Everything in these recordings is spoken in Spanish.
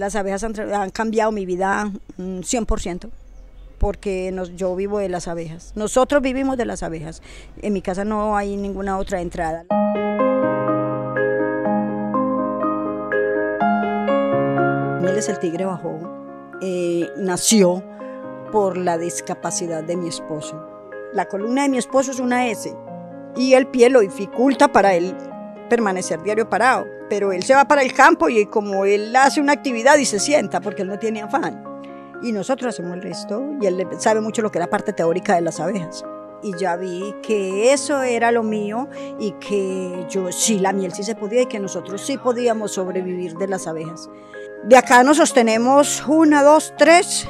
Las abejas han, cambiado mi vida un 100%, porque yo vivo de las abejas. Nosotros vivimos de las abejas. En mi casa no hay ninguna otra entrada. Mieles el tigre bajó, eh, nació por la discapacidad de mi esposo. La columna de mi esposo es una S y el pie lo dificulta para él permanecer diario parado. Pero él se va para el campo y como él hace una actividad y se sienta porque él no tiene afán. Y nosotros hacemos el resto y él sabe mucho lo que es la parte teórica de las abejas. Y ya vi que eso era lo mío y que yo sí, la miel sí se podía y que nosotros sí podíamos sobrevivir de las abejas. De acá nos sostenemos una, dos, tres.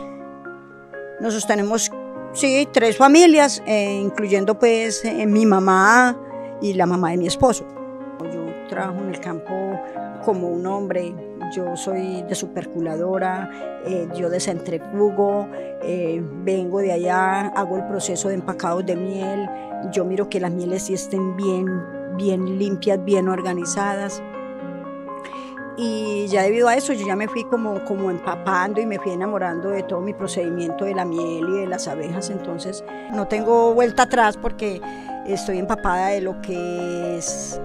Nos sostenemos, sí, tres familias, eh, incluyendo pues eh, mi mamá y la mamá de mi esposo. Trabajo en el campo como un hombre, yo soy de superculadora, eh, yo descentrifugo, eh, vengo de allá, hago el proceso de empacado de miel, yo miro que las mieles sí estén bien, bien limpias, bien organizadas. Y ya debido a eso yo ya me fui como, como empapando y me fui enamorando de todo mi procedimiento de la miel y de las abejas. Entonces no tengo vuelta atrás porque estoy empapada de lo que es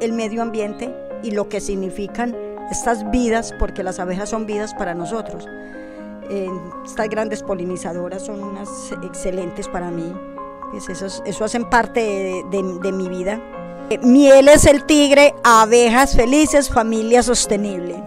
el medio ambiente y lo que significan estas vidas, porque las abejas son vidas para nosotros. Eh, estas grandes polinizadoras son unas excelentes para mí. Pues eso, eso hacen parte de, mi vida. Miel es el tigre, abejas felices, familia sostenible.